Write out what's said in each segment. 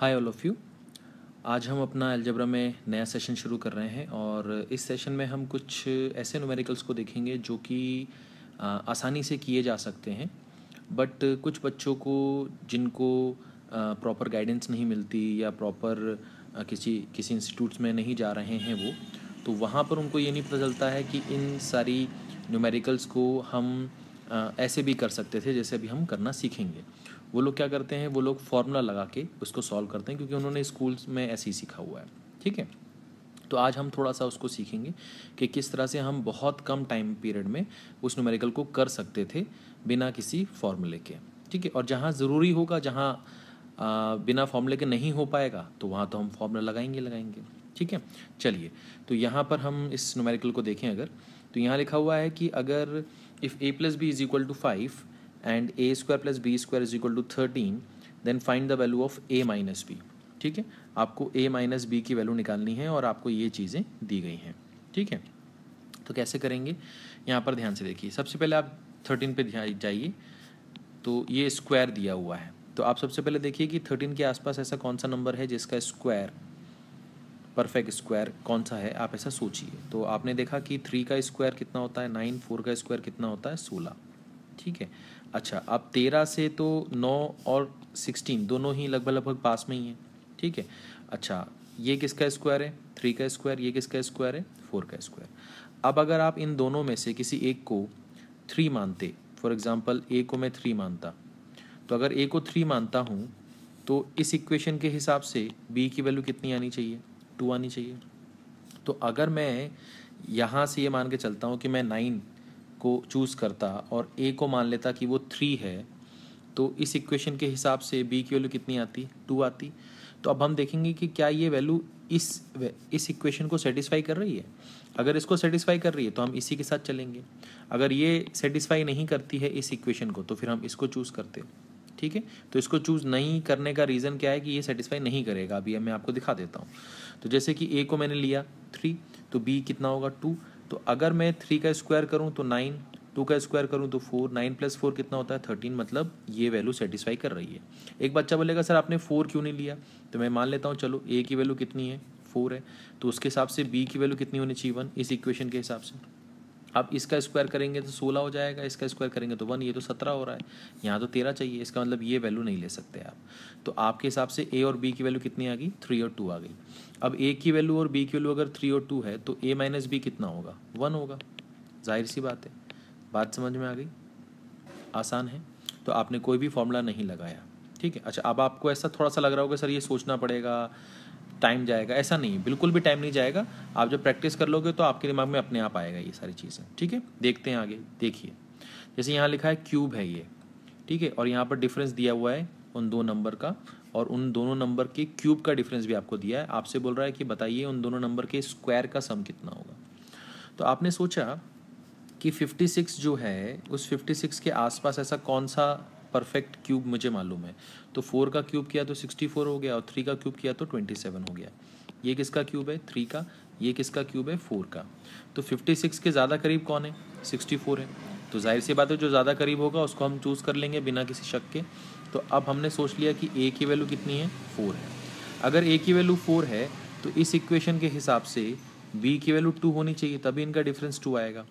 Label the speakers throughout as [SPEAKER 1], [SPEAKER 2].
[SPEAKER 1] Hi all of you आज हम अपना अलजबरा में नया सेशन शुरू कर रहे हैं और इस सेशन में हम कुछ ऐसे न्यूमेरिकल्स को देखेंगे जो कि आसानी से किए जा सकते हैं बट कुछ बच्चों को जिनको प्रॉपर गाइडेंस नहीं मिलती या प्रॉपर किसी किसी इंस्टीट्यूट्स में नहीं जा रहे हैं वो तो वहाँ पर उनको ये नहीं पता चलता है कि इन सारी न्यूमेरिकल्स को हम ऐसे भी कर सकते थे जैसे अभी हम करना सीखेंगे। वो लोग क्या करते हैं, वो लोग फार्मूला लगा के उसको सॉल्व करते हैं, क्योंकि उन्होंने स्कूल्स में ऐसे ही सीखा हुआ है। ठीक है? तो आज हम थोड़ा सा उसको सीखेंगे कि किस तरह से हम बहुत कम टाइम पीरियड में उस न्यूमेरिकल को कर सकते थे बिना किसी फॉर्मूले के। ठीक है? और जहाँ ज़रूरी होगा, जहाँ बिना फॉर्मूले के नहीं हो पाएगा तो वहाँ तो हम फॉर्मूला लगाएँगे लगाएँगे। ठीक है? चलिए तो यहाँ पर हम इस न्यूमेरिकल को देखें अगर। तो यहाँ लिखा हुआ है कि अगर if A plus B is equal to five and A square plus B square is equal to thirteen then find the value of A minus B ठीक है? आपको ए माइनस बी की वैल्यू निकालनी है और आपको ये चीज़ें दी गई हैं। ठीक है? तो कैसे करेंगे? यहाँ पर ध्यान से देखिए। सबसे पहले आप थर्टीन पे जाइए। तो ये स्क्वायर दिया हुआ है। तो आप सबसे पहले देखिए कि थर्टीन के आसपास ऐसा कौन सा नंबर है जिसका स्क्वायर परफेक्ट स्क्वायर कौन सा है? आप ऐसा सोचिए। तो आपने देखा कि थ्री का स्क्वायर कितना होता है? नाइन फोर का स्क्वायर कितना होता है? सोलह। ठीक है। अच्छा अब तेरह से तो नौ और सिक्सटीन दोनों ही लगभग लगभग पास में ही हैं, ठीक है। अच्छा ये किसका स्क्वायर है? थ्री का स्क्वायर ये किसका स्क्वायर है? फोर का स्क्वायर अब अगर आप इन दोनों में से किसी एक को थ्री मानते फॉर एग्ज़ाम्पल ए को मैं थ्री मानता तो अगर ए को थ्री मानता हूँ तो इस इक्वेशन के हिसाब से बी की वैल्यू कितनी आनी चाहिए? टू आनी चाहिए। तो अगर मैं यहाँ से ये मान के चलता हूँ कि मैं नाइन को चूज़ करता और ए को मान लेता कि वो थ्री है तो इस इक्वेशन के हिसाब से बी की वैल्यू कितनी आती? टू आती। तो अब हम देखेंगे कि क्या ये वैल्यू इस इस इक्वेशन को सेटिस्फाई कर रही है? अगर इसको सेटिस्फाई कर रही है तो हम इसी के साथ चलेंगे। अगर ये सेटिस्फाई नहीं करती है इस इक्वेशन को तो फिर हम इसको चूज़ करते ठीक है? तो इसको चूज़ नहीं करने का रीज़न क्या है कि ये सेटिस्फाई नहीं करेगा? अभी मैं आपको दिखा देता हूँ। तो जैसे कि ए को मैंने लिया थ्री तो बी कितना होगा? टू तो अगर मैं थ्री का स्क्वायर करूँ तो नाइन टू का स्क्वायर करूँ तो फोर नाइन प्लस फोर कितना होता है? थर्टीन मतलब ये वैल्यू सेटिस्फाई कर रही है। एक बच्चा बोलेगा, सर, आपने फोर क्यों नहीं लिया? तो मैं मान लेता हूँ, चलो ए की वैल्यू कितनी है? फोर है। तो उसके हिसाब से बी की वैल्यू कितनी होनी चाहिए वन इस इक्वेशन के हिसाब से। अब इसका स्क्वायर करेंगे तो सोलह हो जाएगा, इसका स्क्वायर करेंगे तो वन ये तो सत्रह हो रहा है। यहाँ तो तेरह चाहिए, इसका मतलब ये वैल्यू नहीं ले सकते आप। तो आपके हिसाब से ए और बी की वैल्यू कितनी आ गई? थ्री और टू आ गई। अब ए की वैल्यू और बी की वैल्यू अगर थ्री और टू है तो ए माइनस बी कितना होगा? वन होगा। ज़ाहिर सी बात है। बात समझ में आ गई? आसान है। तो आपने कोई भी फॉर्मूला नहीं लगाया। ठीक है? अच्छा अब आपको ऐसा थोड़ा सा लग रहा होगा, सर, ये सोचना पड़ेगा टाइम जाएगा। ऐसा नहीं, बिल्कुल भी टाइम नहीं जाएगा। आप जब प्रैक्टिस कर लोगे तो आपके दिमाग में अपने आप आएगा ये सारी चीज़ें, ठीक है? देखते हैं आगे, देखिए। जैसे यहाँ लिखा है क्यूब है ये, ठीक है? और यहाँ पर डिफरेंस दिया हुआ है उन दो नंबर का, और उन दोनों नंबर के क्यूब का डिफरेंस भी आपको दिया है। आपसे बोल रहा है कि बताइए उन दोनों नंबर के स्क्वायर का सम कितना होगा। तो आपने सोचा कि 56 जो है, उस 56 के आसपास ऐसा कौन सा परफेक्ट क्यूब मुझे मालूम है। तो फोर का क्यूब किया तो 64 हो गया और थ्री का क्यूब किया तो 27 हो गया। ये किसका क्यूब है? थ्री का। ये किसका क्यूब है? फोर का। तो 56 के ज़्यादा करीब कौन है? 64 है। तो ज़ाहिर सी बात है, जो ज़्यादा करीब होगा, उसको हम चूज़ कर लेंगे बिना किसी शक के। तो अब हमने सोच लिया कि ए की वैल्यू कितनी है? फोर है। अगर ए की वैल्यू फोर है तो इस इक्वेशन के हिसाब से बी की वैल्यू टू होनी चाहिए, तभी इनका डिफरेंस टू आएगा।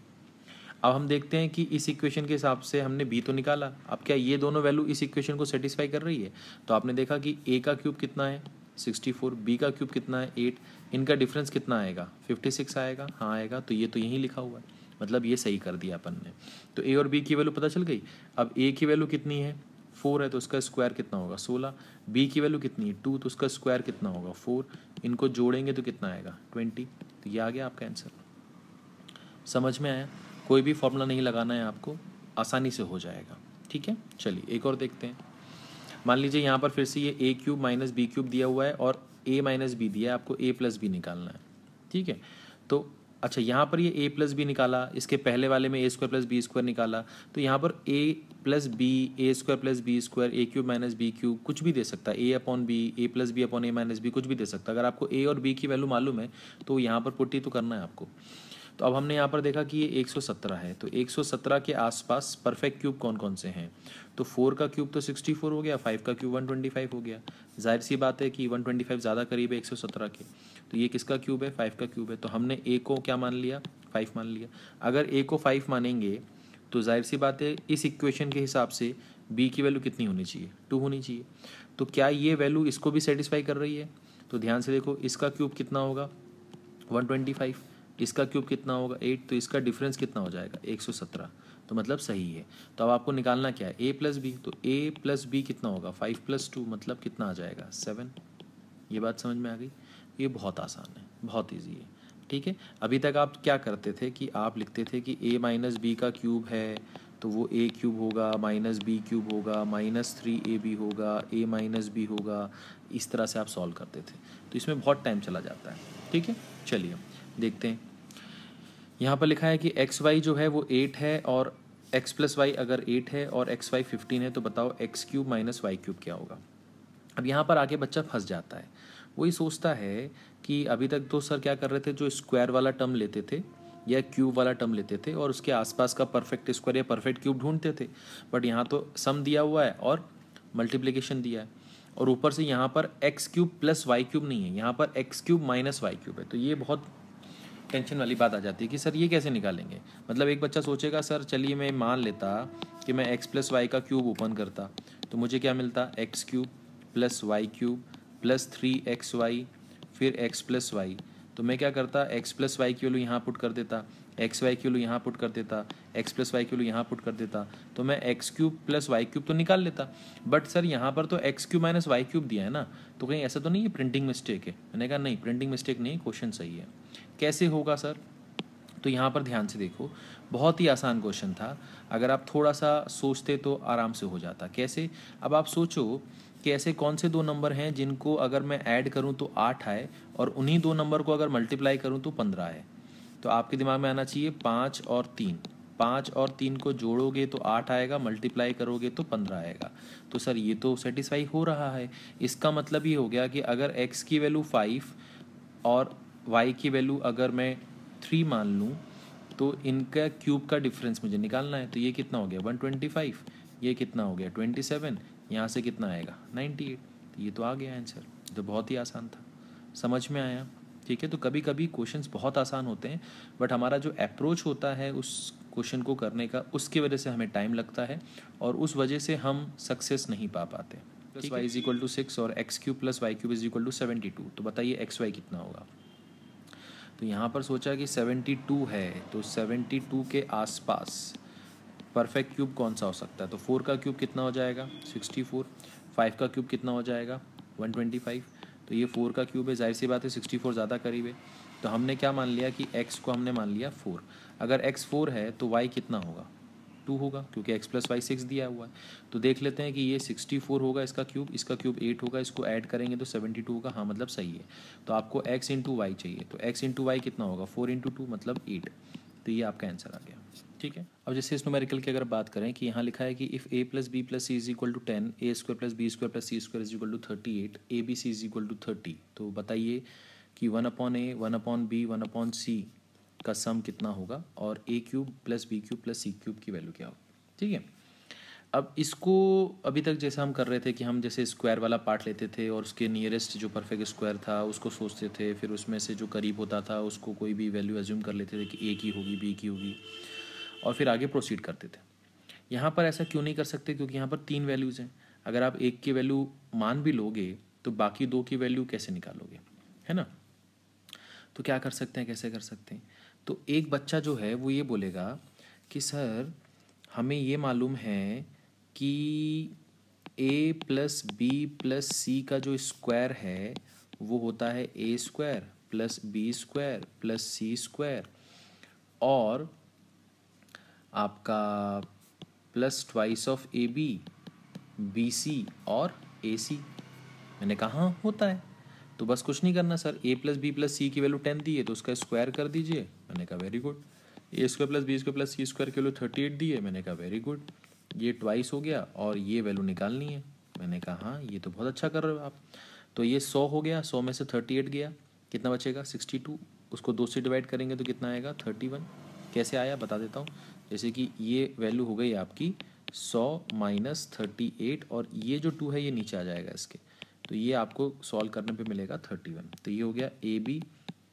[SPEAKER 1] अब हम देखते हैं कि इस इक्वेशन के हिसाब से हमने बी तो निकाला। अब क्या ये दोनों वैल्यू इस इक्वेशन को सेटिस्फाई कर रही है? तो आपने देखा कि ए का क्यूब कितना है? सिक्सटी फोर बी का क्यूब कितना है? एट इनका डिफरेंस कितना आएगा? फिफ्टी सिक्स आएगा? हाँ आएगा तो ये तो यहीं लिखा हुआ है। मतलब ये सही कर दिया अपन ने। तो ए और बी की वैल्यू पता चल गई? अब ए की वैल्यू कितनी है? फोर है तो उसका स्क्वायर कितना होगा? सोलह। बी की वैल्यू कितनी है? टू तो उसका स्क्वायर कितना होगा? फोर इनको जोड़ेंगे तो कितना आएगा? ट्वेंटी तो ये आ गया आपका आंसर समझ में आया? कोई भी फॉर्मूला नहीं लगाना है आपको, आसानी से हो जाएगा। ठीक है? चलिए, एक और देखते हैं। मान लीजिए यहाँ पर फिर से ये A cube minus B cube दिया हुआ है और ए माइनस बी दिया है, आपको ए प्लस बी निकालना है। ठीक है? तो अच्छा यहाँ पर ये ए प्लस बी निकाला, इसके पहले वाले में A square plus B square निकाला तो यहाँ पर A plus B A square plus B square A cube minus B cube कुछ भी दे सकता है। A upon B A plus B upon A minus B कुछ भी दे सकता है। अगर आपको ए और बी की वैल्यू मालूम है तो यहाँ पर पुट्टी तो करना है आपको। तो अब हमने यहाँ पर देखा कि ये 117 है तो 117 के आसपास परफेक्ट क्यूब कौन कौन से हैं? तो फोर का क्यूब तो 64 हो गया फाइव का क्यूब 125 हो गया। ज़ाहिर सी बात है कि 125 ज़्यादा करीब है 117 के। तो ये किसका क्यूब है? फाइव का क्यूब है। तो हमने ए को क्या मान लिया? फाइव मान लिया। अगर ए को फाइव मानेंगे तो ज़ाहिर सी बात है इस इक्वेशन के हिसाब से बी की वैल्यू कितनी होनी चाहिए? टू होनी चाहिए। तो क्या ये वैल्यू इसको भी सेटिस्फाई कर रही है? तो ध्यान से देखो, इसका क्यूब कितना होगा? 125 इसका क्यूब कितना होगा? एट तो इसका डिफरेंस कितना हो जाएगा? 117 तो मतलब सही है। तो अब आपको निकालना क्या है? A plus B. तो ए प्लस बी कितना होगा? फाइव प्लस टू मतलब कितना आ जाएगा? सेवन। ये बात समझ में आ गई? ये बहुत आसान है। बहुत ईजी है। ठीक है? अभी तक आप क्या करते थे कि आप लिखते थे कि ए माइनस बी का क्यूब है तो वो ए क्यूब होगा, माइनस बी क्यूब होगा, माइनस थ्री ए बी होगा, ए माइनस बी होगा। इस तरह से आप सॉल्व करते थे। तो इसमें बहुत टाइम चला जाता है। ठीक है? चलिए, देखते हैं। यहाँ पर लिखा है कि एक्स वाई जो है वो एट है और एक्स प्लस वाई अगर एट है और एक्स वाई फिफ्टीन है तो बताओ X cube minus Y cube क्या होगा। अब यहाँ पर आके बच्चा फंस जाता है। वही सोचता है कि अभी तक तो सर क्या कर रहे थे, जो स्क्वायर वाला टर्म लेते थे या क्यूब वाला टर्म लेते थे और उसके आसपास का परफेक्ट स्क्वायर या परफेक्ट क्यूब ढूंढते थे। बट यहाँ तो सम दिया हुआ है और मल्टीप्लिकेशन दिया है। और ऊपर से यहाँ पर X cube plus Y cube नहीं है, यहाँ पर X cube minus Y cube है। तो ये बहुत टेंशन वाली बात आ जाती है कि सर ये कैसे निकालेंगे? मतलब एक बच्चा सोचेगा, सर, चलिए मैं मान लेता कि मैं एक्स प्लस वाई का क्यूब ओपन करता तो मुझे क्या मिलता? X cube plus Y cube plus three X Y फिर एक्स प्लस वाई तो मैं क्या करता? एक्स प्लस वाई की वैल्यू यहाँ पुट कर देता एक्स वाई की वैल्यू यहाँ पुट कर देता एक्स प्लस वाई की वैल्यू यहाँ पुट कर देता तो मैं X cube plus Y cube तो निकाल लेता। बट सर, यहाँ पर तो X cube minus Y cube दिया है ना तो कहीं ऐसा तो नहीं है प्रिंटिंग मिस्टेक है? मैंने कहा, नहीं प्रिंटिंग मिस्टेक नहीं क्वेश्चन सही है। कैसे होगा सर? तो यहाँ पर ध्यान से देखो, बहुत ही आसान क्वेश्चन था। अगर आप थोड़ा सा सोचते तो आराम से हो जाता। कैसे? अब आप सोचो कि ऐसे कौन से दो नंबर हैं जिनको अगर मैं ऐड करूँ तो आठ आए और उन्हीं दो नंबर को अगर मल्टीप्लाई करूँ तो पंद्रह आए। तो आपके दिमाग में आना चाहिए पाँच और तीन। पाँच और तीन को जोड़ोगे तो आठ आएगा मल्टीप्लाई करोगे तो पंद्रह आएगा। तो सर, ये तो सेटिस्फाई हो रहा है। इसका मतलब ये हो गया कि अगर एक्स की वैल्यू फाइव और वाई की वैल्यू अगर मैं थ्री मान लूँ तो इनका क्यूब का डिफरेंस मुझे निकालना है तो ये कितना हो गया? वन ट्वेंटी फाइव ये कितना हो गया? ट्वेंटी सेवन यहाँ से कितना आएगा? नाइन्टी एट तो ये तो आ गया आंसर तो बहुत ही आसान था। समझ में आया? ठीक है तो कभी कभी क्वेश्चंस बहुत आसान होते हैं बट हमारा जो अप्रोच होता है उस क्वेश्चन को करने का उसकी वजह से हमें टाइम लगता है और उस वजह से हम सक्सेस नहीं पा पाते। Plus Y is equal to six और X cube plus Y cube is equal to seventy two तो बताइए एक्स वाई कितना होगा? तो यहाँ पर सोचा कि सेवेंटी टू है तो सेवेंटी टू के आसपास परफेक्ट क्यूब कौन सा हो सकता है? तो फोर का क्यूब कितना हो जाएगा? सिक्सटी फोर फाइव का क्यूब कितना हो जाएगा? वन ट्वेंटी फाइव तो ये फोर का क्यूब है, ज़ाहिर सी बात है सिक्सटी फोर ज़्यादा करीब है। तो हमने क्या मान लिया कि एक्स को हमने मान लिया फोर अगर एक्स फोर है तो वाई कितना होगा? टू होगा, क्योंकि एक्स प्लस वाई सिक्स दिया हुआ है। तो देख लेते हैं कि ये सिक्सटी फोर होगा इसका क्यूब इसका क्यूब एट होगा, इसको ऐड करेंगे तो सेवेंटी टू होगा। हाँ मतलब सही है। तो आपको एक्स इंटू वाई चाहिए। तो एक्स इंटू वाई कितना होगा? फोर इंटू टू मतलब एट तो ये आपका आंसर आ गया। ठीक है? अब जैसे इस न्यूमेरिकल की अगर बात करें कि यहाँ लिखा है कि if A plus B plus C is equal to ten A square plus B square plus C square is equal to thirty eight A B C is equal to thirty तो बताइए कि one upon A one upon B one upon C का sum कितना होगा और A cube plus B cube plus C cube की value क्या होगी? ठीक है? अब इसको अभी तक जैसे हम कर रहे थे कि हम जैसे स्क्वायर वाला पार्ट लेते थे और उसके नियरेस्ट जो परफेक्ट स्क्वायर था, उसको सोचते थे, फिर उसमें से जो करीब होता था, उसको कोई भी वैल्यू एज्यूम कर लेते थे कि ए की होगी बी की होगी और फिर आगे प्रोसीड करते थे। यहाँ पर ऐसा क्यों नहीं कर सकते? क्योंकि यहाँ पर तीन वैल्यूज़ हैं। अगर आप एक की वैल्यू मान भी लोगे तो बाकी दो की वैल्यू कैसे निकालोगे? है ना? तो क्या कर सकते हैं? कैसे कर सकते हैं? तो एक बच्चा जो है, वो ये बोलेगा कि, सर, हमें ये मालूम है कि A plus B plus C का जो स्क्वायर है, वो होता है A square plus B square plus C square और आपका plus twice of A B B C और ए सी मैंने कहा हाँ होता है। तो बस कुछ नहीं करना sir. A plus B plus C की वैल्यू टेन दी है तो उसका स्क्वायर कर दीजिए। मैंने कहा very good A square plus B square plus C square की वैल्यू थर्टी एट दी है, मैंने कहा वेरी गुड ये ट्वाइस हो गया और ये वैल्यू निकालनी है। मैंने कहा हाँ ये तो बहुत अच्छा कर रहे हो आप। तो ये सौ हो गया, सौ में से थर्टी एट गया। कितना बचेगा? सिक्सटी टू उसको दो से डिवाइड करेंगे तो कितना आएगा? थर्टी वन कैसे आया? बता देता हूँ। जैसे कि ये वैल्यू हो गई आपकी सौ माइनस थर्टी एट और ये जो टू है, ये नीचे आ जाएगा इसके। तो ये आपको सॉल्व करने पे मिलेगा थर्टी वन तो ये हो गया a b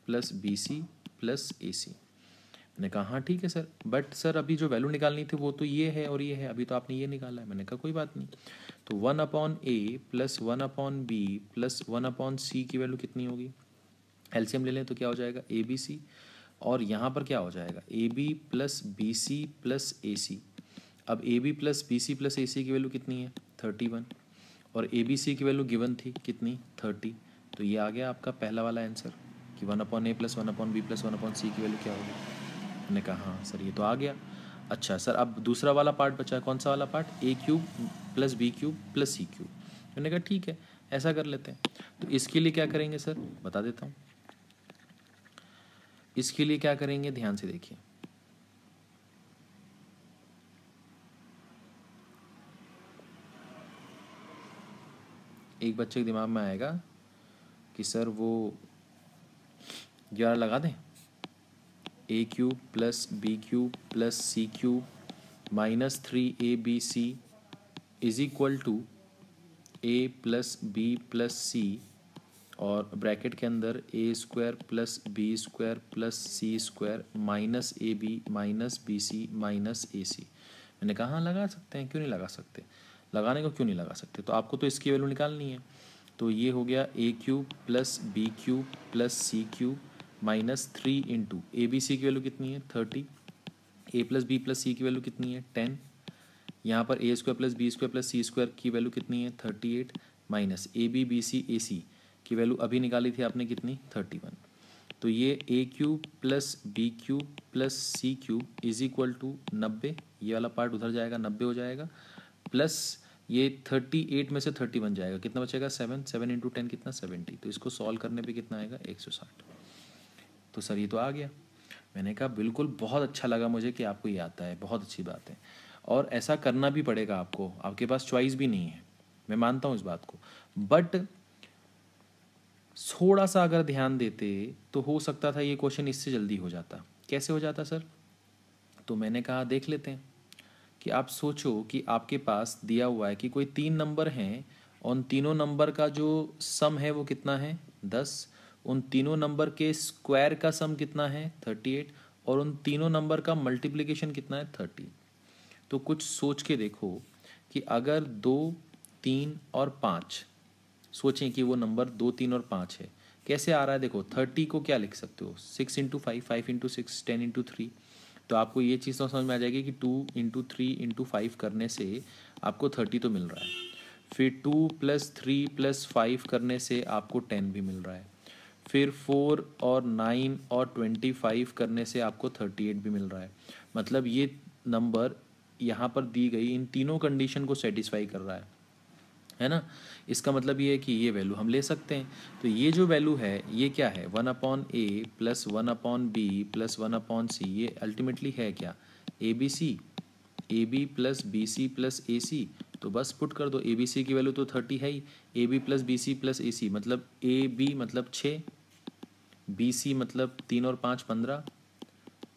[SPEAKER 1] plus b c plus a c मैंने कहा हाँ ठीक है सर बट सर अभी जो वैल्यू निकालनी थी वो तो ये है और ये है। अभी तो आपने ये निकाला है। मैंने कहा, कोई बात नहीं। तो one upon a plus one upon b plus one upon c की वैल्यू कितनी होगी? एलसीएम ले लें तो क्या हो जाएगा? ए बी सी और यहाँ पर क्या हो जाएगा? A b plus b c plus a c अब a b plus b c plus a c की वैल्यू कितनी है? थर्टी वन और ए बी सी की वैल्यू गिवन थी कितनी? थर्टी तो ये आ गया आपका पहला वाला आंसर कि one upon a plus one upon b plus one upon c की वैल्यू क्या होगी? मैंने कहा हाँ सर ये तो आ गया. अच्छा सर अब दूसरा वाला पार्ट बचा कौन सा वाला part a cube plus b cube plus c cube मैंने कहा, ठीक है, ऐसा कर लेते हैं। तो इसके लिए क्या करेंगे सर बता देता हूँ। इसके लिए क्या करेंगे? ध्यान से देखिए। एक बच्चे के दिमाग में आएगा कि सर वो ग्यारह लगा दें। A cube plus b cube plus c cube minus three a b c is equal to a plus b plus c और ब्रैकेट के अंदर a square plus b square plus c square minus a b minus b c minus a c मैंने कहा लगा सकते हैं, क्यों नहीं लगा सकते? लगाने को क्यों नहीं लगा सकते? तो आपको तो इसकी वैल्यू निकालनी है। तो ये हो गया a cube plus b cube plus c cube minus three into a b c की वैल्यू कितनी है? Thirty a plus b plus c की वैल्यू कितनी है? टेन यहाँ पर a square plus b square plus c square की value कितनी है? Thirty eight minus a b b c a c की वैल्यू अभी निकाली थी आपने कितनी? थर्टी वन तो ये a cube plus b cube plus c cube is equal to नब्बे. ये वाला पार्ट उधर जाएगा, नब्बे हो जाएगा. प्लस ये थर्टी एट में से थर्टी बन जाएगा। कितना बचेगा? सेवन सेवन इंटू टेन कितना? सेवेंटी तो इसको सॉल्व करने पे कितना आएगा? एक सौ साठ। तो सर, ये तो आ गया। मैंने कहा, बिल्कुल, बहुत अच्छा लगा मुझे कि आपको ये आता है। बहुत अच्छी बात है। और ऐसा करना भी पड़ेगा आपको। आपके पास चॉइस भी नहीं है। मैं मानता हूँ इस बात को। बट थोड़ा सा अगर ध्यान देते तो हो सकता था ये क्वेश्चन इससे जल्दी हो जाता। कैसे हो जाता, सर? तो मैंने कहा, देख लेते हैं। कि आप सोचो कि आपके पास दिया हुआ है कि कोई तीन नंबर हैं उन तीनों नंबर का जो सम है वो कितना है? दस। उन तीनों नंबर के स्क्वायर का सम कितना है? Thirty eight. और उन तीनों नंबर का मल्टीप्लिकेशन कितना है? थर्टी। तो कुछ सोच के देखो कि अगर दो, तीन और पाँच, सोचें कि वो नंबर दो, तीन और पाँच है। कैसे आ रहा है? देखो, थर्टी को क्या लिख सकते हो? Six into five five into six, ten into three. तो आपको ये चीज़ तो समझ में आ जाएगी कि two into three into five करने से आपको थर्टी तो मिल रहा है। फिर two plus three plus five करने से आपको टेन भी मिल रहा है। फिर फोर और नाइन और ट्वेंटी फाइव करने से आपको थर्टी एट भी मिल रहा है। मतलब ये नंबर यहाँ पर दी गई इन तीनों कंडीशन को सेटिस्फाई कर रहा है। है ना? इसका मतलब ये है कि ये वैल्यू हम ले सकते हैं। तो ये जो वैल्यू है, ये क्या है? One upon a plus one upon b plus one upon c ये अल्टीमेटली है क्या? A b c a b plus b c plus a c तो बस पुट कर दो। ए बी सी की वैल्यू तो थर्टी है ही। A b plus b c plus a c मतलब ए बी मतलब छः बी सी मतलब तीन और पाँच पंद्रह।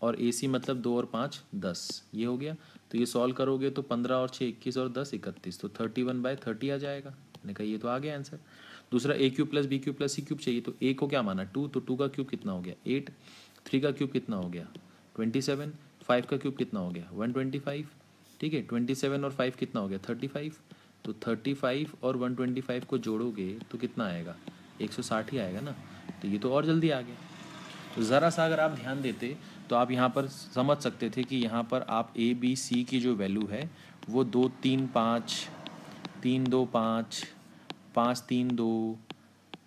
[SPEAKER 1] और ए सी मतलब दो और पाँच दस। ये हो गया। तो ये सॉल्व करोगे तो पंद्रह और छः इक्कीस और दस, इकतीस। तो थर्टी वन बाय थर्टी आ जाएगा। मैंने कहा, ये तो आ गया आंसर दूसरा a cube plus b cube plus c cube चाहिए तो ए को क्या माना? टू तो टू का क्यूब कितना हो गया? एट थ्री का क्यूब कितना हो गया? ट्वेंटी सेवन फाइव का क्यूब कितना हो गया? वन ट्वेंटी फाइव ठीक है? ट्वेंटी सेवन और फाइव कितना हो गया? थर्टी फाइव तो थर्टी फाइव और वन ट्वेंटी फाइव को जोड़ोगे तो कितना आएगा? एक सौ साठ ही आएगा ना? तो ये तो और जल्दी आ गया। तो ज़रा सा अगर आप ध्यान देते तो आप यहाँ पर समझ सकते थे कि यहाँ पर आप ए बी सी की जो वैल्यू है, वो दो, तीन, पाँच, तीन, दो, पाँच पाँच, तीन, दो,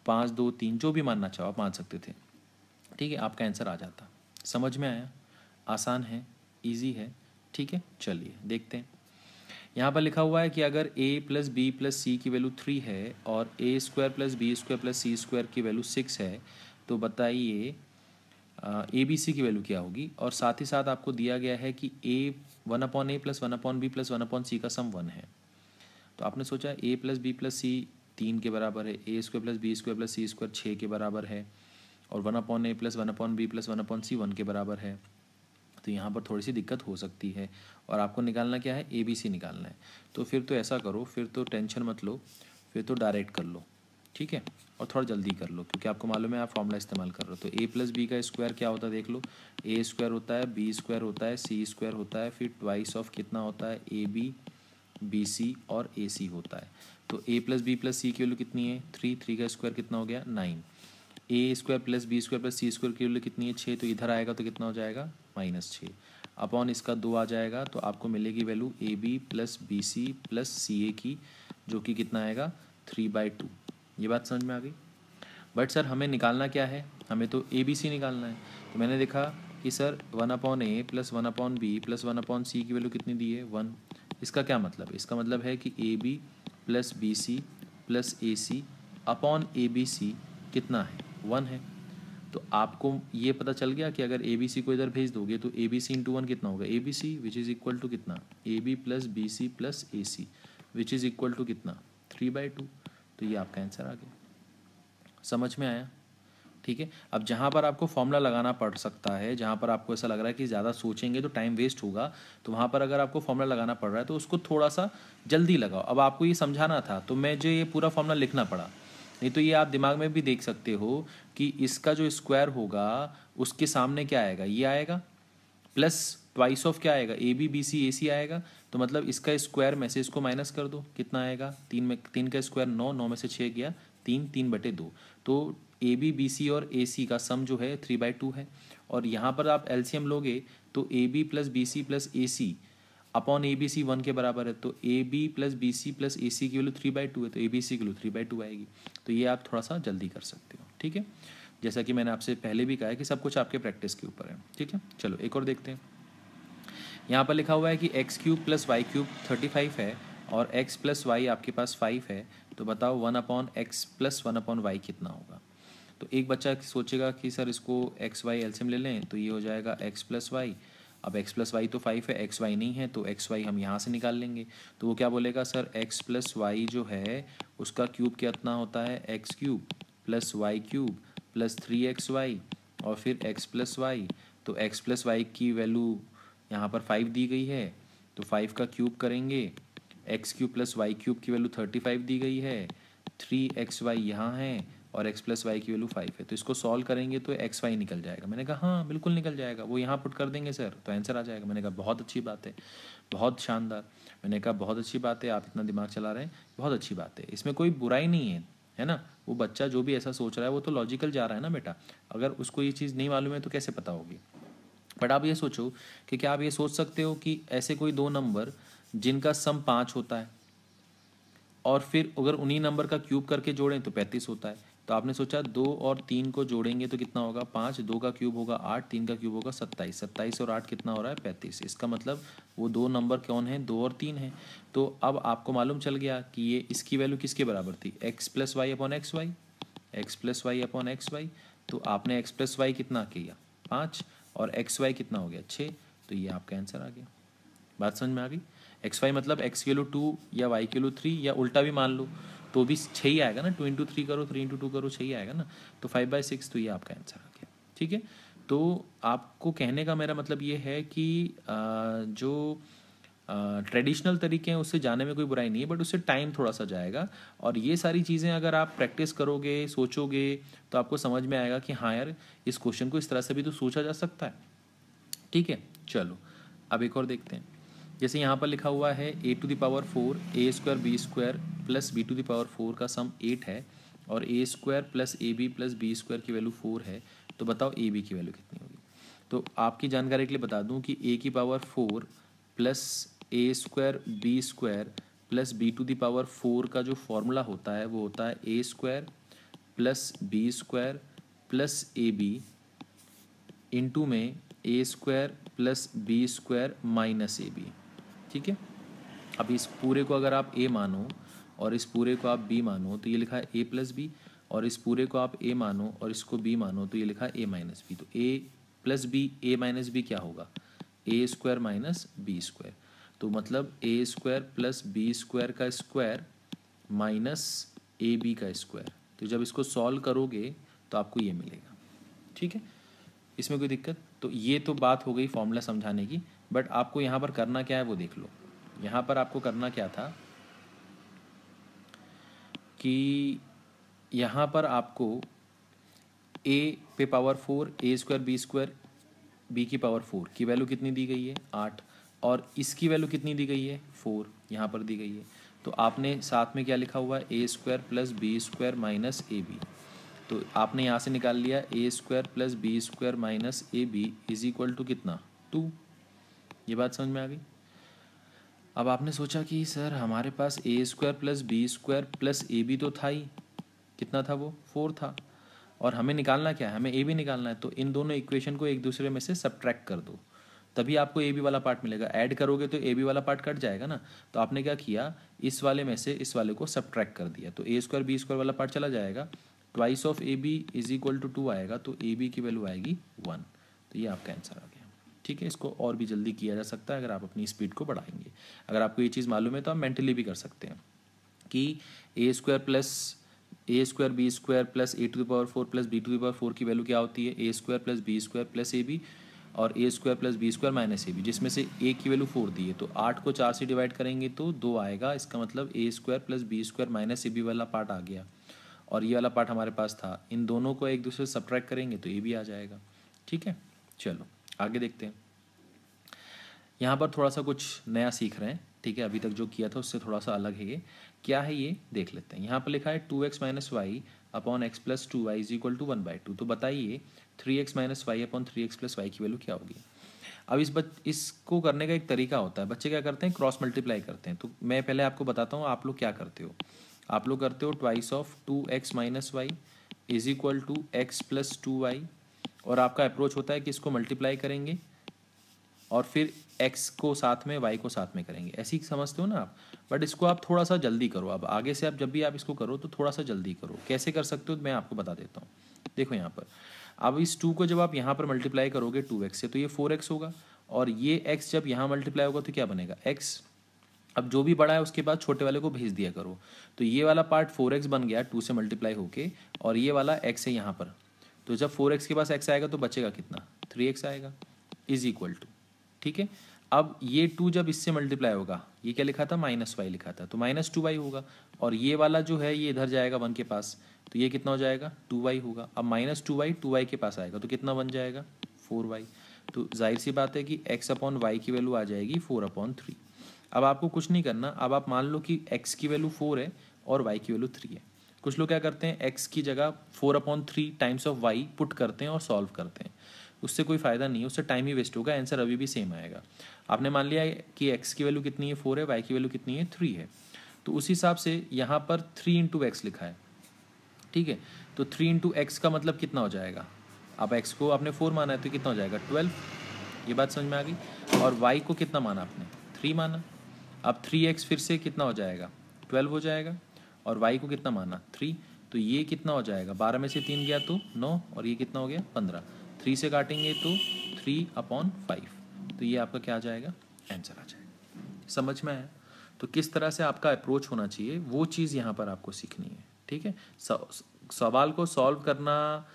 [SPEAKER 1] पाँच, दो, तीन, जो भी मानना चाहो आप मान सकते थे। ठीक है, आपका आंसर आ जाता। समझ में आया? आसान है? इजी है? ठीक है, चलिए, देखते हैं। यहाँ पर लिखा हुआ है कि अगर a plus b plus c की वैल्यू थ्री है और a square plus b square plus c square की वैल्यू सिक्स है तो बताइए ए बी सी की वैल्यू क्या होगी? और साथ ही साथ आपको दिया गया है कि a one upon a plus one upon b plus one upon c का सम वन है। तो आपने सोचा a plus b plus c तीन के बराबर है a square plus b square plus c square छः के बराबर है, और one upon a plus one upon b plus one upon c one के बराबर है। तो यहाँ पर थोड़ी सी दिक्कत हो सकती है, और आपको निकालना क्या है? ए बी सी निकालना है। तो फिर तो ऐसा करो, फिर तो टेंशन मत लो, फिर तो डायरेक्ट कर लो। ठीक है? और थोड़ा जल्दी कर लो, क्योंकि आपको मालूम है आप फॉर्मूला इस्तेमाल कर रहे हो। तो ए प्लस बी का स्क्वायर क्या होता है देख लो? ए स्क्वायर होता है बी स्क्वायर होता है सी स्क्वायर होता है, फिर ट्वाइस ऑफ़ कितना होता है? ए बी बी सी और ए सी होता है। तो a plus b plus c की वैल्यू कितनी है? थ्री थ्री का स्क्वायर कितना हो गया? Nine a square plus b square plus c square की वैल्यू कितनी है? छः तो इधर आएगा तो कितना हो जाएगा? माइनस छः अपॉन इसका दो आ जाएगा तो आपको मिलेगी value a b plus b c plus c a की, जो कि कितना आएगा? थ्री बाई टू ये बात समझ में आ गई? बट सर हमें निकालना क्या है? हमें तो ए बी सी निकालना है। तो मैंने देखा कि sir one upon a plus one upon b plus one upon c की वैल्यू कितनी दी है? वन इसका क्या मतलब? है इसका मतलब है कि a b plus b c plus a c upon a b c कितना है? वन है। तो आपको ये पता चल गया कि अगर ए बी सी को इधर भेज दोगे तो a b c into one कितना होगा? A b c which is equal to कितना? A b plus b c plus a c which is equal to कितना? थ्री बाई टू तो ये आपका आंसर आ गया। समझ में आया? ठीक है? अब जहाँ पर आपको फॉर्मूला लगाना पड़ सकता है, जहाँ पर आपको ऐसा लग रहा है कि ज़्यादा सोचेंगे तो टाइम वेस्ट होगा तो वहाँ पर अगर आपको फॉर्मूला लगाना पड़ रहा है तो उसको थोड़ा सा जल्दी लगाओ। अब आपको ये समझाना था तो मैं जो ये पूरा फॉर्मूला लिखना पड़ा। नहीं तो ये आप दिमाग में भी देख सकते हो कि इसका जो स्क्वायर होगा, उसके सामने क्या आएगा? ये आएगा? प्लस ट्वाइस ऑफ़ क्या आएगा? A B B c a सी आएगा? तो मतलब इसका स्क्वायर में से इसको माइनस कर दो, कितना आएगा? तीन में, तीन का स्क्वायर नौ नौ में से छः गया, तीन तीन बटे दो। तो ए बी बी सी और ए सी का सम जो है थ्री बाई टू है। और यहाँ पर आप एलसीएम लोगे तो a b plus b c plus a c upon a b c one के बराबर है। तो a b plus b c plus a c की वैल्यू थ्री बाई टू है तो ए बी सी की वैल्यू थ्री बाई टू आएगी। तो ये आप थोड़ा सा जल्दी कर सकते हो, ठीक है? जैसा कि मैंने आपसे पहले भी कहा है कि सब कुछ आपके प्रैक्टिस के ऊपर है, ठीक है? चलो, एक और देखते हैं। यहाँ पर लिखा हुआ है कि x cube plus y cube thirty five है और एक्स प्लस वाई आपके पास फाइव है तो बताओ one upon x plus one upon y कितना होगा? तो एक बच्चा सोचेगा कि सर इसको एक्स वाई एल्सियम ले लें तो ये हो जाएगा एक्स प्लस वाई अब एक्स प्लस वाई तो फाइव है एक्स वाई नहीं है तो एक्स वाई हम यहाँ से निकाल लेंगे। तो वो क्या बोलेगा सर? एक्स प्लस वाई जो है, उसका क्यूब कितना होता है? X cube plus y cube plus three x y और फिर एक्स प्लस वाई तो एक्स प्लस वाई की वैल्यू यहाँ पर फाइव दी गई है तो फाइव का क्यूब करेंगे x cube plus y cube की वैल्यू थर्टी फाइव दी गई है थ्री एक्स वाई यहाँ है और एक्स प्लस वाई की वैल्यू फाइव है तो इसको सॉल्व करेंगे तो एक्स वाई निकल जाएगा। मैंने कहा हाँ बिल्कुल निकल जाएगा, वो यहाँ पुट कर देंगे सर तो आंसर आ जाएगा। मैंने कहा, बहुत अच्छी बात है, बहुत शानदार। मैंने कहा, बहुत अच्छी बात है, आप इतना दिमाग चला रहे हैं, बहुत अच्छी बात है। इसमें कोई बुराई नहीं है है ना? वो बच्चा जो भी ऐसा सोच रहा है, वो तो लॉजिकल जा रहा है ना बेटा? अगर उसको ये चीज़ नहीं मालूम है तो कैसे पता होगी? बट आप ये सोचो कि क्या आप ये सोच सकते हो कि ऐसे कोई दो नंबर जिनका सम पाँच होता है और फिर अगर उन्हीं नंबर का क्यूब करके जोड़ें तो पैंतीस होता है। तो आपने सोचा दो और तीन को जोड़ेंगे तो कितना होगा? पाँच। दो का क्यूब होगा आठ, तीन का क्यूब होगा सत्ताईस। सत्ताईस और आठ कितना हो रहा है? पैंतीस। इसका मतलब वो दो नंबर कौन है? दो और तीन है। तो अब आपको मालूम चल गया कि ये इसकी वैल्यू किसके बराबर थी? X plus y upon x y x plus y upon x y तो आपने एक्स प्लस वाई कितना किया? पाँच। और एक्स वाई कितना हो गया? छः तो ये आपका आंसर आ गया। बात समझ में आ गई? एक्स वाई मतलब एक्स किलो टू या वाई किलो थ्री या उल्टा भी मान लो। तो भी छः ही आएगा ना? टू इंटू थ्री करो थ्री इंटू टू करो छः ही आएगा ना? तो फाइव बाई सिक्स तो ये आपका आंसर आ गया। ठीक है? तो आपको कहने का मेरा मतलब ये है कि जो ट्रेडिशनल तरीके हैं, उससे जाने में कोई बुराई नहीं है बट उससे टाइम थोड़ा सा जाएगा। और ये सारी चीज़ें अगर आप प्रैक्टिस करोगे, सोचोगे तो आपको समझ में आएगा कि हाँ यार, इस क्वेश्चन को इस तरह से भी तो सोचा जा सकता है। ठीक है? चलो, अब एक और देखते हैं। जैसे यहाँ पर लिखा हुआ है a to the power four a square b square plus b to the power four का सम एट है, और a square plus a b plus b square की वैल्यू फोर है। तो बताओ ए बी की वैल्यू कितनी होगी? तो आपकी जानकारी के लिए बता दूँ कि ए की power four plus a square b square plus b to the power four का जो फॉर्मूला होता है, वो होता है a square plus b square plus a b into में a square plus b square minus a b ठीक है? अब इस पूरे को अगर आप ए मानो और इस पूरे को आप बी मानो तो ये लिखा है ए प्लस बी और इस पूरे को आप ए मानो और इसको बी मानो तो ये लिखा है ए माइनस बी तो a plus b a minus b क्या होगा? A square minus b square तो मतलब a square plus b square का स्क्वायर माइनस ए बी का स्क्वायर तो जब इसको सॉल्व करोगे तो आपको ये मिलेगा। ठीक है? इसमें कोई दिक्कत? तो ये तो बात हो गई फॉर्मूला समझाने की बट आपको यहाँ पर करना क्या है वो देख लो। यहाँ पर आपको करना क्या था कि यहाँ पर आपको ए पे power four a square b square b की पावर फोर की वैल्यू कितनी दी गई है? आठ। और इसकी वैल्यू कितनी दी गई है? फोर यहाँ पर दी गई है। तो आपने साथ में क्या लिखा हुआ है? A square plus b square minus a b तो आपने यहाँ से निकाल लिया a square plus b square minus a b is equal to कितना? टू ये बात समझ में आ गई? अब आपने सोचा कि, सर, हमारे पास a square plus b square plus a b तो था ही। कितना था वो? फोर था। और हमें निकालना क्या है? हमें ए बी निकालना है। तो इन दोनों इक्वेशन को एक दूसरे में से सब्ट्रैक्ट कर दो। तभी आपको ए बी वाला पार्ट मिलेगा। ऐड करोगे तो ए बी वाला पार्ट कट जाएगा ना। तो आपने क्या किया? इस वाले में से इस वाले को सब्ट्रैक्ट कर दिया। तो ए स्क्वायर बी स्क्वायर वाला पार्ट चला जाएगा। Twice of a b is equal to two आएगा। तो ए बी की वैल्यू आएगी वन तो ये आपका आंसर आ गया। ठीक है? इसको और भी जल्दी किया जा सकता है अगर आप अपनी स्पीड को बढ़ाएँगे। अगर आपको ये चीज़ मालूम है तो आप मेंटली भी कर सकते हैं कि a square plus a square b square plus a to the power four plus b to the power four की वैल्यू क्या होती है? A square plus b square plus a b और a square plus b square minus a b जिसमें से ए की value four दी है तो आठ को चार से डिवाइड करेंगे तो दो आएगा। इसका मतलब a square plus b square minus a b वाला पार्ट आ गया। और ये वाला पार्ट हमारे पास था। इन दोनों को एक दूसरे से सब्ट्रैक्ट करेंगे तो ए भी आ जाएगा। ठीक है? चलो, आगे देखते हैं। यहाँ पर थोड़ा सा कुछ नया सीख रहे हैं। ठीक है? अभी तक जो किया था उससे थोड़ा सा अलग है ये। क्या है ये? देख लेते हैं। यहाँ पर लिखा है two x minus y upon x plus two y is equal to one by two तो बताइए three x minus y upon three x plus y की वैल्यू क्या होगी? अब इस बच, इसको करने का एक तरीका होता है। बच्चे क्या करते हैं? क्रॉस मल्टीप्लाई करते हैं। तो मैं पहले आपको बताता हूँ, आप लोग क्या करते हो? आप लोग करते हो twice of two x minus y is equal to x plus two y और आपका अप्रोच होता है कि इसको मल्टीप्लाई करेंगे और फिर x को साथ में y को साथ में करेंगे। ऐसे समझते हो ना आप? बट इसको आप थोड़ा सा जल्दी करो अब। आगे से आप जब भी आप इसको करो तो थोड़ा सा जल्दी करो। कैसे कर सकते हो? मैं आपको बता देता हूँ। देखो यहाँ पर। अब इस टू को जब आप यहाँ पर मल्टीप्लाई करोगे टू एक्स से तो ये फोर एक्स होगा। और ये एक्स जब यहाँ मल्टीप्लाई होगा तो क्या बनेगा? एक्स अब जो भी बड़ा है, उसके बाद छोटे वाले को भेज दिया करो। तो ये वाला पार्ट फोर एक्स बन गया टू से मल्टीप्लाई होके, और ये वाला एक्स है यहाँ पर। तो जब फोर एक्स के पास एक्स आएगा तो बचेगा कितना? थ्री एक्स आएगा इज़ इक्वल टू ठीक है? अब ये टू जब इससे मल्टीप्लाई होगा, ये क्या लिखा था? माइनस वाई लिखा था। तो माइनस टू वाई होगा और ये वाला जो है, ये इधर जाएगा वन के पास। तो ये कितना हो जाएगा? टू वाई होगा। अब minus two y two y के पास आएगा। तो कितना बन जाएगा? फोर वाई तो ज़ाहिर सी बात है कि एक्स अपॉन वाई की वैल्यू आ जाएगी फोर अपॉन थ्री अब आपको कुछ नहीं करना। अब आप मान लो कि एक्स की वैल्यू फोर है और वाई की वैल्यू थ्री है। कुछ लोग क्या करते हैं? एक्स की जगह four upon three times of y put करते हैं और सॉल्व करते हैं। उससे कोई फ़ायदा नहीं है, उससे टाइम ही वेस्ट होगा आंसर अभी भी सेम आएगा। आपने मान लिया कि एक्स की वैल्यू कितनी है? फोर है वाई की वैल्यू कितनी है? थ्री है। तो उस हिसाब से यहाँ पर थ्री इंटू एक्स लिखा है। ठीक है? तो थ्री इंटू एक्स का मतलब कितना हो जाएगा? अब एक्स को, आपने फोर माना है तो कितना हो जाएगा? ट्वेल्व ये बात समझ में आ गई? और वाई को कितना माना आपने? थ्री माना। अब थ्री एक्स फिर से कितना हो जाएगा? ट्वेल्व हो जाएगा। और वाई को कितना माना? थ्री तो ये कितना हो जाएगा? बारह में से तीन गया तो नौ। और ये कितना हो गया? पंद्रह। थ्री से काटेंगे तो थ्री अपॉन फाइव तो ये आपका क्या आ जाएगा? आंसर आ जाएगा। समझ में आया? तो किस तरह से आपका अप्रोच होना चाहिए, वो चीज़ यहाँ पर आपको सीखनी है, ठीक है? सवाल को सॉल्व करना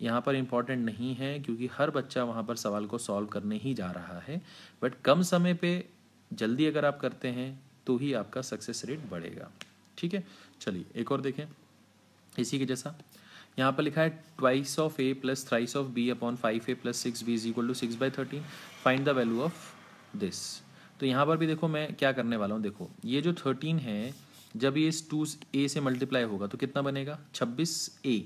[SPEAKER 1] यहाँ पर इंपॉर्टेंट नहीं है, क्योंकि हर बच्चा वहाँ पर सवाल को सॉल्व करने ही जा रहा है। बट कम समय पे जल्दी अगर आप करते हैं तो ही आपका सक्सेस रेट बढ़ेगा, ठीक है? चलिए, एक और देखें। इसी के जैसा यहाँ पर लिखा है twice of a plus thrice of b upon five a plus six b is equal to six by thirteen find the value of this तो यहाँ पर भी देखो मैं क्या करने वाला हूँ, देखो। ये जो थर्टीन है, जब ये टू ए से मल्टीप्लाई होगा तो कितना बनेगा? छब्बीस ए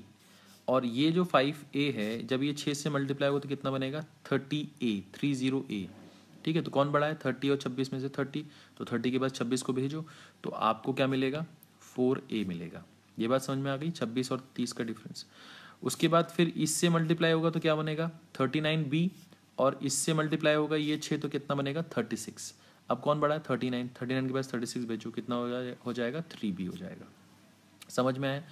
[SPEAKER 1] और ये जो फाइव ए है, जब ये छः से मल्टीप्लाई होगा तो कितना बनेगा? Thirty a three zero a ठीक है तो कौन बड़ा है? थर्टी और छब्बीस में से थर्टी तो थर्टी के बाद छब्बीस को भेजो तो आपको क्या मिलेगा? फोर ए मिलेगा। ये बात समझ में आ गई, छब्बीस और तीस का डिफरेंस उसके बाद फिर इससे मल्टीप्लाई होगा तो क्या बनेगा? थर्टी नाइन बी और इससे मल्टीप्लाई होगा, ये छः तो कितना बनेगा? थर्टी सिक्स अब कौन बड़ा है? थर्टी नाइन थर्टी नाइन के पास थर्टी सिक्स भेजो, कितना हो जाए, हो जाएगा? थ्री बी हो जाएगा. समझ में आया?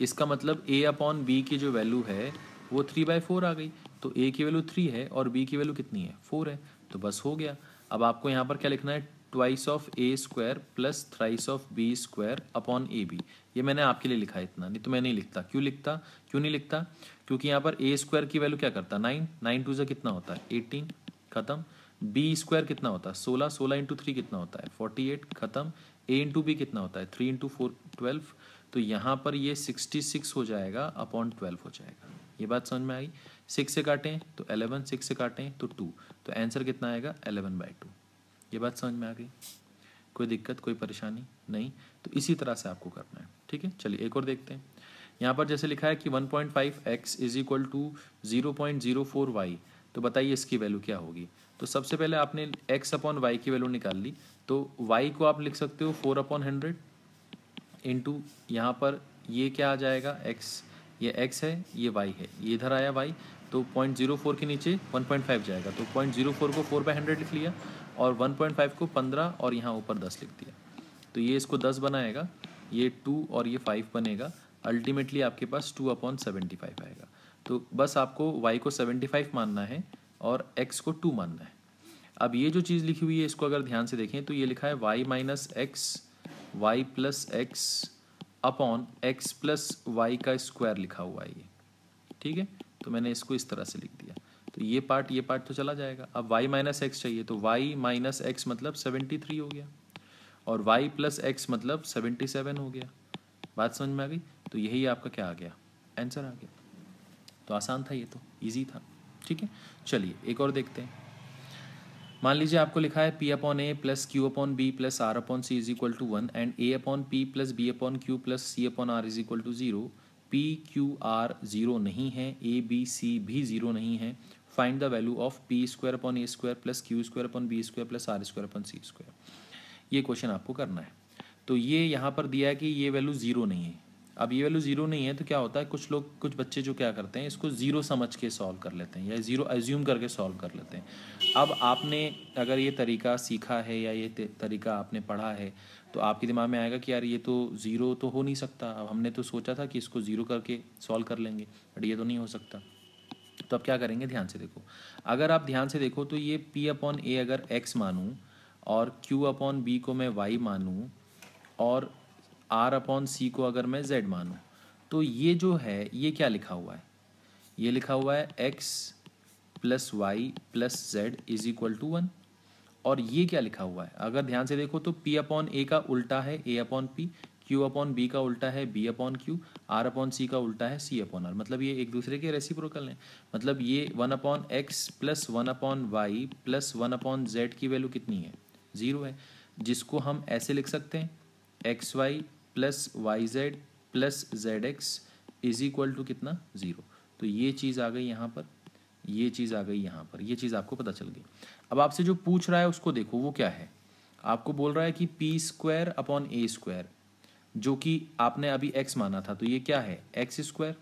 [SPEAKER 1] इसका मतलब ए अपॉन बी की जो वैल्यू है, वो थ्री बाई फोर आ गई. तो ए की वैल्यू थ्री है और बी की वैल्यू कितनी है? फोर है. तो बस हो गया. अब आपको यहाँ पर क्या लिखना है? Twice of a square plus thrice of b square upon a b ये मैंने आपके लिए लिखा है इतना। नहीं तो मैं नहीं लिखता। क्यों लिखता? क्यों नहीं लिखता? क्योंकि यहाँ पर ए स्क्वायर की वैल्यू क्या करता? नाइन नाइन टू से कितना होता है? एटीन खत्म। बी स्क्वायर कितना होता है? सोलह। सोलह इंटू थ्री कितना होता है? फोर्टी एट खत्म। ए इंटू बी कितना होता है? थ्री इंटू फोर ट्वेल्व तो यहाँ पर ये सिक्सटी सिक्स हो जाएगा अपॉन ट्वेल्व हो जाएगा। ये बात समझ में आई? सिक्स से काटें तो एलेवन सिक्स से काटें तो टू तो आंसर कितना आएगा? एलेवन बाई टू ये बात समझ में आ गई। कोई दिक्कत, कोई परेशानी नहीं। तो इसी तरह से आपको करना है, ठीक है? चलिए एक और देखते हैं। यहाँ पर जैसे लिखा है कि 1.5 point five x is equal to zero point zero four y. तो बताइए इसकी वैल्यू क्या होगी? तो सबसे पहले आपने x अपॉन वाई की वैल्यू निकाल ली। तो y को आप लिख सकते हो फोर अपॉन हंड्रेड इंटू यहाँ पर ये क्या आ जाएगा? x ये x है, ये y है, ये इधर आया y तो पॉइंट ज़ीरो फोर के नीचे वन पॉइंट फाइव जाएगा। तो पॉइंट ज़ीरो फोर को फोर बाई हंड्रेड लिख लिया। और वन पॉइंट फाइव को पंद्रह और यहाँ ऊपर दस लिख दिया तो ये इसको दस बनाएगा, ये टू और ये फाइव बनेगा, अल्टीमेटली आपके पास टू अपॉन सेवेंटी आएगा। तो बस आपको वाई को सेवेंटी फाइव मानना है और एक्स को टू मानना है। अब ये जो चीज़ लिखी हुई है, इसको अगर ध्यान से देखें तो ये लिखा है y minus x y plus x upon x plus y का स्क्वायर लिखा हुआ है ये। ठीक है? तो मैंने इसको इस तरह से लिख दिया। तो ये पार्ट ये पार्ट तो चला जाएगा। अब y माइनस एक्स चाहिए तो y माइनस एक्स मतलब सेवेंटी थ्री हो गया। और y प्लस एक्स मतलब सेवेंटी सेवन हो गया। बात समझ में आ गई? तो यही आपका क्या आ गया? आंसर आ गया। तो आसान था ये तो ईजी था। ठीक है? चलिए, एक और देखते हैं। मान लीजिए आपको लिखा है p upon a plus q upon b plus r upon c is equal to one and a upon p plus b upon q plus c upon r is equal to zero p q r zero नहीं है a B c भी zero नहीं है find the value of p square upon a square plus q square upon b square plus r square upon c square ये question आपको करना है। तो ये यहाँ पर दिया है कि ये वैल्यू ज़ीरो नहीं है। अब ये वैल्यू ज़ीरो नहीं है तो क्या होता है? कुछ लोग, कुछ बच्चे जो क्या करते हैं, इसको ज़ीरो समझ के सॉल्व कर लेते हैं या ज़ीरो एज्यूम करके सॉल्व कर लेते हैं। अब आपने अगर ये तरीका सीखा है या ये तरीका आपने पढ़ा है तो आपके दिमाग में आएगा कि यार ये तो ज़ीरो तो हो नहीं सकता। अब हमने तो सोचा था कि इसको ज़ीरो करके सॉल्व कर लेंगे बट ये तो नहीं हो सकता। तो अब क्या करेंगे? ध्यान से देखो। अगर आप ध्यान से देखो तो ये पी अपॉन ए अगर एक्स मानूँ और क्यू अपॉन बी को मैं वाई मानूँ और आर अपॉन सी को अगर मैं जेड मानूँ तो ये जो है, ये क्या लिखा हुआ है? ये लिखा हुआ है x plus y plus z is equal to one और ये क्या लिखा हुआ है? अगर ध्यान से देखो तो पी अपॉन ए का उल्टा है a upon p q upon b का उल्टा है b upon q r upon c का उल्टा है सी अपॉन आर मतलब ये एक दूसरे के रेसिप्रोकल हैं। मतलब ये one upon x plus one upon y plus one upon z की वैल्यू कितनी है? ज़ीरो है। जिसको हम ऐसे लिख सकते हैं x y plus y z plus z x is equal to कितना? ज़ीरो तो ये चीज़ आ गई यहाँ पर, ये चीज़ आ गई यहाँ पर, ये चीज़ आपको पता चल गई। अब आपसे जो पूछ रहा है उसको देखो, वो क्या है? आपको बोल रहा है कि p square upon a square जो कि आपने अभी एक्स माना था तो ये क्या है? एक्स स्क्वायर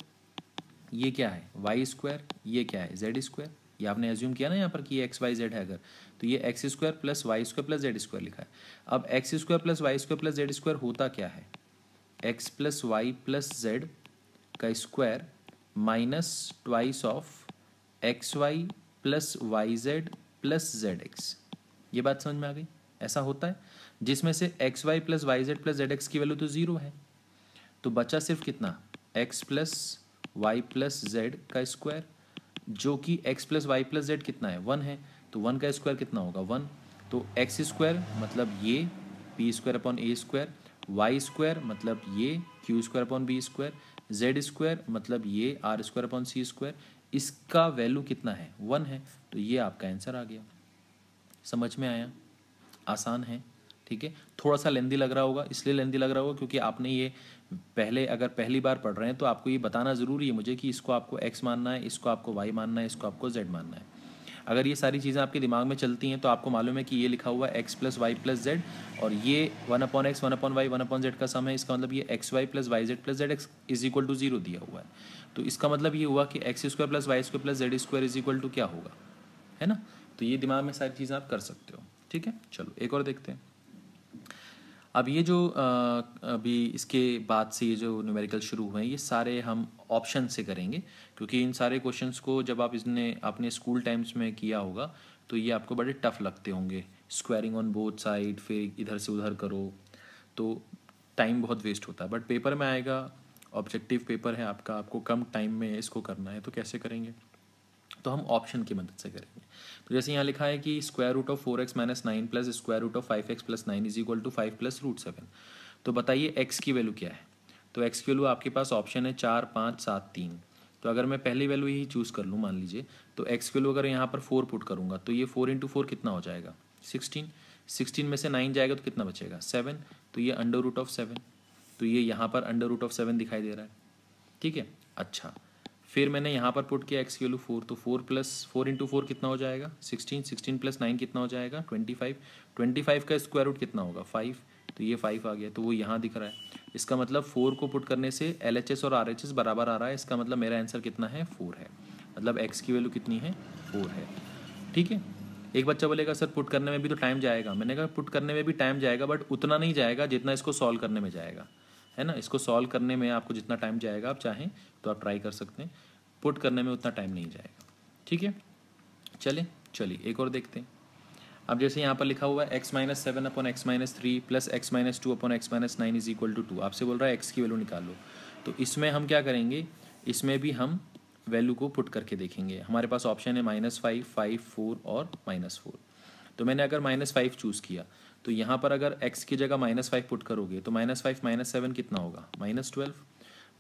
[SPEAKER 1] ये क्या है? वाई स्क्वायर ये क्या है? जेड स्क्वायर ये आपने एज्यूम किया ना यहाँ पर कि एक्स वाई जेड है अगर तो ये x square plus y square plus z square लिखा है। अब x square plus y square plus z square होता क्या है? X plus y plus z का square minus twice of x y plus y z plus z x ये बात समझ में आ गई? ऐसा होता है? जिसमें से x y plus y z plus z x की वैल्यू तो ज़ीरो है। तो बचा सिर्फ़ कितना? X plus y plus z का स्क्वायर जो कि x plus y plus z कितना है? वन है। तो वन का स्क्वायर कितना होगा? वन तो एक्स स्क्वायर मतलब ये p square upon a square y square मतलब ये q square upon b square z square मतलब ये r square upon c square इसका वैल्यू कितना है? वन है। तो ये आपका आंसर आ गया। समझ में आया? आसान है। ठीक है? थोड़ा सा लेंदी लग रहा होगा, इसलिए लेंदी लग रहा होगा क्योंकि आपने ये पहले, अगर पहली बार पढ़ रहे हैं तो आपको ये बताना ज़रूरी है मुझे कि इसको आपको एक्स मानना है, इसको आपको वाई मानना है, इसको आपको जेड मानना है। अगर ये सारी चीज़ें आपके दिमाग में चलती हैं तो आपको मालूम है कि ये लिखा हुआ x plus y plus z और ये one upon x one upon y one upon z का सम है, इसका मतलब ये x y plus y z plus z x is equal to zero दिया हुआ है। तो इसका मतलब ये हुआ कि x square plus y square plus z square is equal to क्या होगा? है ना? तो ये दिमाग में सारी चीज़ें आप कर सकते हो, ठीक है? चलो, एक और देखते हैं। अब ये जो अभी इसके बाद से ये जो न्यूमेरिकल शुरू हुए हैं, ये सारे हम ऑप्शन से करेंगे, क्योंकि इन सारे क्वेश्चंस को जब आप इसने अपने स्कूल टाइम्स में किया होगा तो ये आपको बड़े टफ लगते होंगे। स्क्वायरिंग ऑन बोथ साइड फिर इधर से उधर करो तो टाइम बहुत वेस्ट होता है। बट पेपर में आएगा ऑब्जेक्टिव पेपर है आपका, आपको कम टाइम में इसको करना है तो कैसे करेंगे? तो हम ऑप्शन की मदद से करेंगे। तो जैसे यहाँ लिखा है कि square root of four x minus nine plus square root of five x plus nine is equal to five plus root seven तो बताइए एक्स की वैल्यू क्या है? तो एक्स की वैल्यू आपके पास ऑप्शन है चार, पाँच, सात, तीन। तो अगर मैं पहली वैल्यू ही चूज़ कर लूँ, मान लीजिए तो एक्स वैल्यू अगर यहाँ पर फोर पुट करूँगा तो ये फोर इंटू फोर कितना हो जाएगा? सिक्सटीन सिक्सटीन में से नाइन जाएगा तो कितना बचेगा? सेवन तो ये अंडर रूट ऑफ़ सेवन तो ये यहाँ पर अंडर रूट ऑफ़ सेवन दिखाई दे रहा है। ठीक है? अच्छा। फिर मैंने यहाँ पर पुट किया एक्स की वैल्यू फोर तो four plus four into four कितना हो जाएगा? सिक्सटीन सिक्सटीन प्लस नाइन कितना हो जाएगा? ट्वेंटी फाइव ट्वेंटी फाइव का स्क्वायर रूट कितना होगा? फाइव तो ये फाइव आ गया तो वो यहाँ दिख रहा है। इसका मतलब फोर को पुट करने से एल एच एस और एस बराबर आ रहा है। इसका मतलब मेरा आंसर कितना है? फोर है। मतलब एक्स की वैल्यू कितनी है? फोर है। ठीक है? एक बच्चा बोलेगा, सर पुट करने में भी तो टाइम जाएगा। मैंने कहा पुट करने में भी टाइम जाएगा बट उतना नहीं जाएगा जितना इसको सॉल्व करने में जाएगा। है ना? इसको सॉल्व करने में आपको जितना टाइम जाएगा, आप चाहें तो आप ट्राई कर सकते हैं। पुट करने में उतना टाइम नहीं जाएगा। ठीक है? चले, चलिए, एक और देखते हैं। अब जैसे यहाँ पर लिखा हुआ है x minus seven upon x minus three plus x minus two upon x minus nine is equal to two आपसे बोल रहा है एक्स की वैल्यू निकालो तो इसमें हम क्या करेंगे? इसमें भी हम वैल्यू को पुट करके देखेंगे। हमारे पास ऑप्शन है माइनस फाइव फाइव फोर और माइनस फोर तो मैंने अगर माइनस फाइव चूज़ किया तो यहाँ पर अगर एक्स की जगह माइनस फाइव पुट करोगे तो माइनस फाइव माइनस सेवन कितना होगा? Minus twelve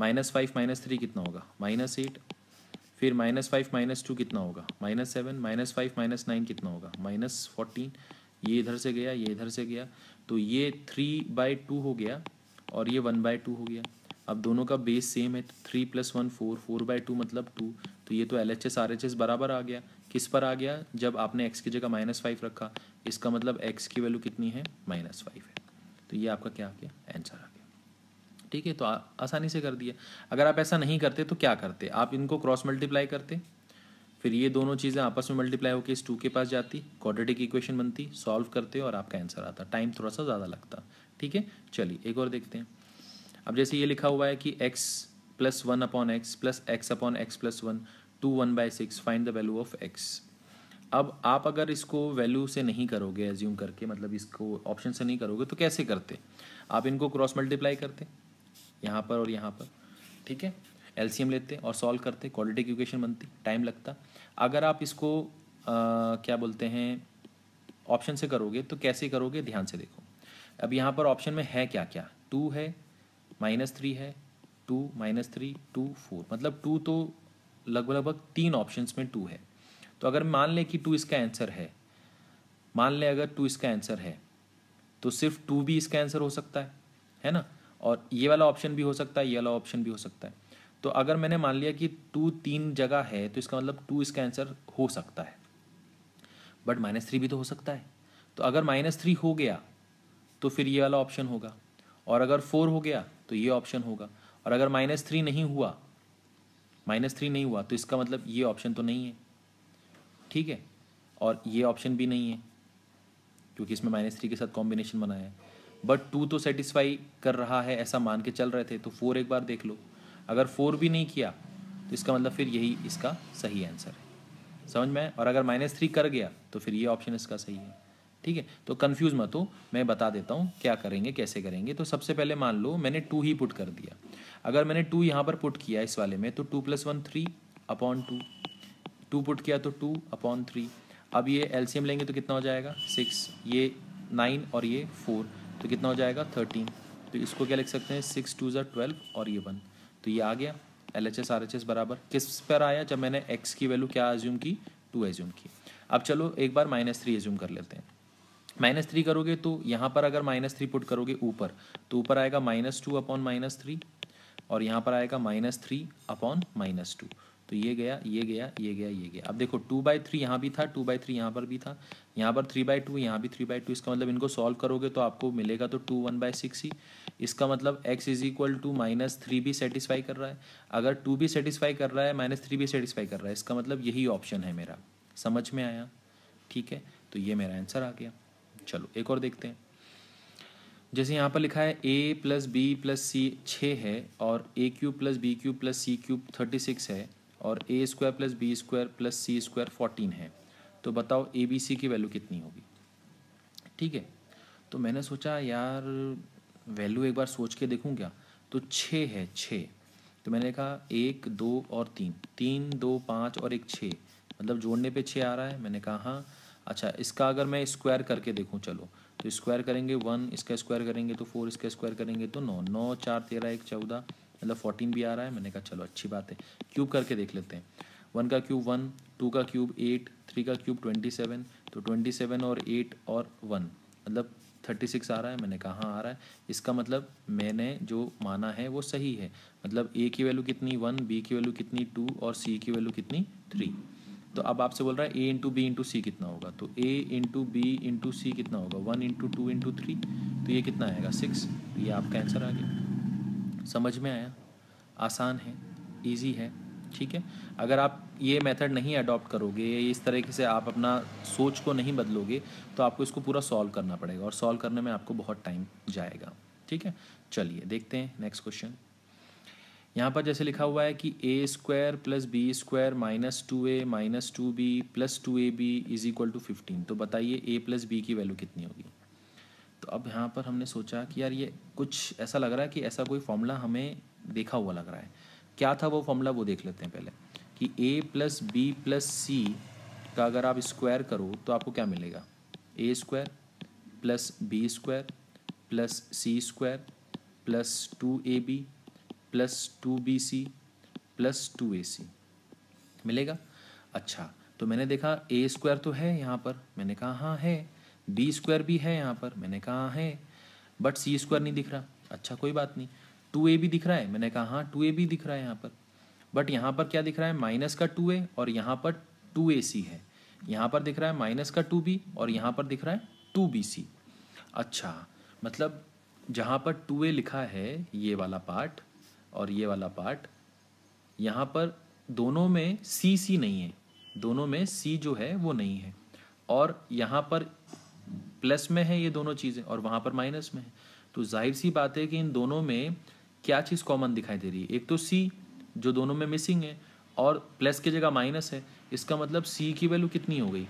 [SPEAKER 1] minus five minus three कितना होगा? माइनस एट फिर माइनस फाइव माइनस टू कितना होगा? Minus seven minus five minus nine कितना होगा? माइनस फोर्टीन ये इधर से गया, ये इधर से गया। तो ये थ्री बाई टू हो गया और ये वन बाई टू हो गया। अब दोनों का बेस सेम है three plus one four four by two मतलब टू तो ये तो L H S R H S बराबर आ गया। किस पर आ गया जब आपने एक्स की जगह माइनस फाइव रखा इसका मतलब एक्स की वैल्यू कितनी है? माइनस फाइव है। तो ये आपका क्या आ गया? आंसर आ गया। ठीक है तो आ, आसानी से कर दिया। अगर आप ऐसा नहीं करते तो क्या करते? आप इनको क्रॉस मल्टीप्लाई करते। फिर ये दोनों चीज़ें आपस में मल्टीप्लाई होकर इस टू के पास जाती क्वाड्रेटिक इक्वेशन बनती सॉल्व करते और आपका आंसर आता। टाइम थोड़ा सा ज़्यादा लगता। ठीक है? चलिए एक और देखते हैं। अब जैसे ये लिखा हुआ है कि x plus one upon x plus x upon x plus one two one by six find the value of x अब आप अगर इसको वैल्यू से नहीं करोगे एज्यूम करके मतलब इसको ऑप्शन से नहीं करोगे तो कैसे करते? आप इनको क्रॉस मल्टीप्लाई करते यहाँ पर और यहाँ पर ठीक है? एलसीएम लेते और सॉल्व करते क्वालिटी इक्वेशन बनती टाइम लगता। अगर आप इसको आ, क्या बोलते हैं ऑप्शन से करोगे तो कैसे करोगे? ध्यान से देखो। अब यहाँ पर ऑप्शन में है क्या क्या? टू है माइनस थ्री है two minus three two four मतलब टू तो लगभग लगभग तीन ऑप्शंस में टू है। तो अगर मान लें कि टू इसका आंसर है, मान लें अगर टू इसका आंसर है तो सिर्फ़ टू भी इसका आंसर हो सकता है है ना? और ये वाला ऑप्शन भी हो सकता है, ये वाला ऑप्शन भी हो सकता है। तो अगर मैंने मान लिया कि टू तीन जगह है तो इसका मतलब टू इसका आंसर हो सकता है। बट माइनस थ्री भी तो हो सकता है। तो अगर माइनस थ्री हो गया तो फिर ये वाला ऑप्शन होगा। और अगर फोर हो गया तो ये ऑप्शन होगा। और अगर माइनस थ्री नहीं हुआ माइनस थ्री नहीं हुआ तो इसका मतलब ये ऑप्शन तो नहीं है। ठीक है? और ये ऑप्शन भी नहीं है, क्योंकि इसमें माइनस थ्री के साथ कॉम्बिनेशन बनाया है। बट टू तो सेटिस्फाई कर रहा है, ऐसा मान के चल रहे थे तो फोर एक बार देख लो। अगर फोर भी नहीं किया तो इसका मतलब फिर यही इसका सही आंसर है। समझ में और अगर माइनस थ्री कर गया तो फिर ये ऑप्शन इसका सही है। ठीक है? तो कन्फ्यूज़ मत हो, मैं बता देता हूँ क्या करेंगे, कैसे करेंगे। तो सबसे पहले मान लो, मैंने टू ही पुट कर दिया। अगर मैंने टू यहाँ पर पुट किया इस वाले में तो two plus one three upon two two put किया तो टू अपॉन थ्री अब ये एलसीएम लेंगे तो कितना हो जाएगा? सिक्स ये नाइन और ये फोर तो कितना हो जाएगा? थर्टीन तो इसको क्या लिख सकते हैं? सिक्स टू ज़ा ट्वेल्व और ये वन तो ये आ गया. L H S R H S बराबर. किस पर आया? जब मैंने एक्स की वैल्यू क्या एज्यूम की? टू एज्यूम की. अब चलो एक बार माइनस थ्री एज्यूम कर लेते हैं. माइनस थ्री करोगे तो यहाँ पर अगर माइनस थ्री पुट करोगे ऊपर तो ऊपर आएगा minus two upon minus three और यहाँ पर आएगा minus three upon minus two तो ये गया ये गया ये गया ये गया। अब देखो टू बाई थ्री यहाँ भी था टू बाई थ्री यहाँ पर भी था। यहाँ पर थ्री बाई टू यहाँ भी थ्री बाई टू इसका मतलब इनको सॉल्व करोगे तो आपको मिलेगा तो टू वन बाई सिक्स ही। इसका मतलब x is equal to minus three भी सेटिस्फाई कर रहा है। अगर टू भी सेटिस्फाई कर रहा है माइनस थ्री भी सेटिस्फाई कर रहा है, इसका मतलब यही ऑप्शन है मेरा। समझ में आया? ठीक है? तो ये मेरा आंसर आ गया। चलो, एक और देखते हैं। जैसे यहाँ पर लिखा है a plus b plus c छः है और a cube plus b cube plus c cube thirty six है और a square plus b square plus c square fourteen है। तो बताओ ए बी सी की वैल्यू कितनी होगी? ठीक है? तो मैंने सोचा यार वैल्यू एक बार सोच के देखूँ क्या? तो छः है, छः। तो मैंने कहा एक, दो और तीन। तीन, दो, पाँच और एक छः। मतलब जोड़ने पे छः आ रहा है। मैंने कहा हाँ। अच्छा इसका अगर मैं स्क्वायर करके देखूँ, चलो। तो स्क्वायर करेंगे वन इसका स्क्वायर करेंगे तो फोर इसका स्क्वायर करेंगे तो नौ। नौ, चार, तेरह, एक, चौदह मतलब फोर्टीन भी आ रहा है। मैंने कहा, चलो, अच्छी बात है। क्यूब करके देख लेते हैं। वन का क्यूब वन टू का क्यूब एट थ्री का क्यूब ट्वेंटी सेवन तो ट्वेंटी सेवन और एट और वन मतलब थर्टी सिक्स आ रहा है। मैंने कहा हाँ आ रहा है। इसका मतलब मैंने जो माना है, वो सही है। मतलब ए की वैल्यू कितनी? वन बी की वैल्यू कितनी? टू और सी की वैल्यू कितनी? थ्री तो अब आपसे बोल रहा है a into b into c कितना होगा? तो a into b into c कितना होगा? One into two into three तो ये कितना आएगा? सिक्स तो ये आपका आंसर आ गया। समझ में आया? आसान है? ईजी है? ठीक है? अगर आप ये मेथड नहीं अडॉप्ट करोगे इस तरीके से आप अपना सोच को नहीं बदलोगे तो आपको इसको पूरा सॉल्व करना पड़ेगा और सॉल्व करने में आपको बहुत टाइम जाएगा। ठीक है? चलिए, देखते हैं नेक्स्ट क्वेश्चन यहाँ पर जैसे लिखा हुआ है कि a square plus b square minus two a minus two b plus two a b is equal to fifteen तो बताइए ए प्लस बी की वैल्यू कितनी होगी? तो अब यहाँ पर हमने सोचा कि यार ये कुछ ऐसा लग रहा है कि ऐसा कोई फॉर्मूला हमें देखा हुआ लग रहा है। क्या था वो फॉर्मूला वो देख लेते हैं पहले कि a plus b plus c का अगर आप स्क्वायर करो तो आपको क्या मिलेगा? A square plus b square plus c square plus two a b plus two b c, plus two a c. मिलेगा? अच्छा तो मैंने देखा ए स्क्वायर तो है यहाँ पर। मैंने कहा हाँ है। बी स्क्वायर भी है यहाँ पर। मैंने कहा हाँ है। बट सी स्क्वायर नहीं दिख रहा। अच्छा कोई बात नहीं। टू ए भी दिख रहा है। मैंने कहा हाँ टू ए भी दिख रहा है यहाँ पर। बट यहाँ पर क्या दिख रहा है? माइनस का टू ए और यहाँ पर टू ए सी है। यहाँ पर दिख रहा है माइनस का टू बी और यहाँ पर दिख रहा है टू बी सी। अच्छा मतलब जहाँ पर टू ए लिखा है, ये वाला पार्ट और ये वाला पार्ट यहाँ पर दोनों में सी सी नहीं है। दोनों में सी जो है, वो नहीं है। और यहाँ पर प्लस में है ये दोनों चीज़ें, और वहाँ पर माइनस में है। तो ज़ाहिर सी बात है कि इन दोनों में क्या चीज़ कॉमन दिखाई दे रही है? एक तो सी जो दोनों में मिसिंग है, और प्लस की जगह माइनस है। इसका मतलब सी की वैल्यू कितनी हो गई?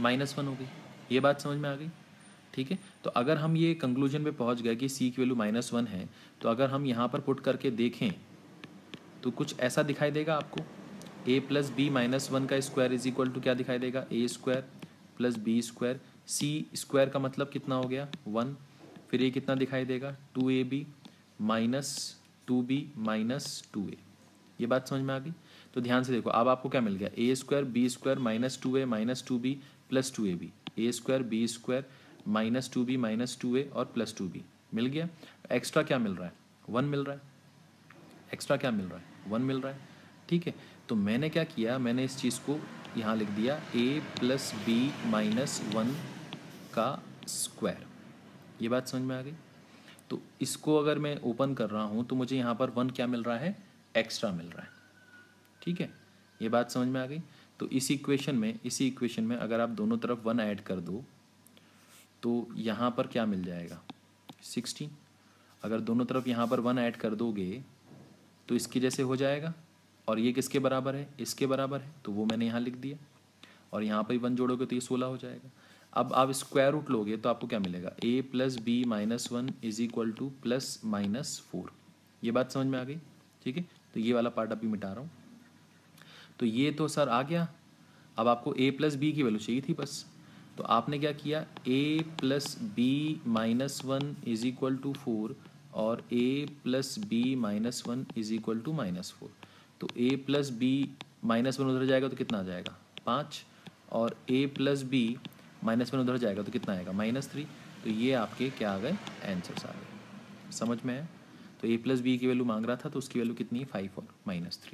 [SPEAKER 1] माइनस वन हो गई। ये बात समझ में आ गई? ठीक है? तो अगर हम ये कंक्लूजन पे पहुँच गए कि सी की वैल्यू माइनस वन है तो अगर हम यहाँ पर पुट करके देखें तो कुछ ऐसा दिखाई देगा आपको? A plus b minus one का स्क्वायर इज़ इक्वल टू क्या दिखाई देगा? A square plus b square c square का मतलब कितना हो गया? वन फिर ये कितना दिखाई देगा? Two a b minus two b minus two a ये बात समझ में आ गई? तो ध्यान से देखो, अब आपको क्या मिल गया? A square b square minus two a minus two b plus two a b a square b square minus two b minus two a और प्लस टू बी। मिल गया? एक्स्ट्रा क्या मिल रहा है? वन मिल रहा है। एक्स्ट्रा क्या मिल रहा है? वन मिल रहा है। ठीक है? तो मैंने क्या किया? मैंने इस चीज़ को यहाँ लिख दिया, a plus b minus one का स्क्वायर। ये बात समझ में आ गई? तो इसको अगर मैं ओपन कर रहा हूँ तो मुझे यहाँ पर वन क्या मिल रहा है? एक्स्ट्रा मिल रहा है। ठीक है? ये बात समझ में आ गई? तो इस इक्वेशन में, इसी इक्वेशन में अगर आप दोनों तरफ़ वन ऐड कर दो तो यहाँ पर क्या मिल जाएगा? सिक्सटीन अगर दोनों तरफ़ यहाँ पर वन ऐड कर दोगे तो इसके जैसे हो जाएगा। और ये किसके बराबर है? इसके बराबर है। तो वो मैंने यहाँ लिख दिया। और यहाँ पर वन जोड़ोगे तो ये सोलह हो जाएगा। अब आप स्क्वायर रूट लोगे तो आपको क्या मिलेगा? A plus b minus one is equal to plus minus four ये बात समझ में आ गई? ठीक है? तो ये वाला पार्ट अभी मिटा रहा हूँ। तो ये तो सर आ गया। अब आपको ए प्लस बी की वैल्यू चाहिए थी बस। तो आपने क्या किया? A plus b minus one is equal to four और a plus b minus one is equal to minus four तो a plus b minus one उधर जाएगा तो कितना आ जाएगा? पाँच और a plus b minus one उधर जाएगा तो कितना आएगा? माइनस थ्री तो ये आपके क्या आ गए? आंसर्स आ गए। समझ में है तो a प्लस बी की वैल्यू मांग रहा था तो उसकी वैल्यू कितनी? है फाइव और माइनस थ्री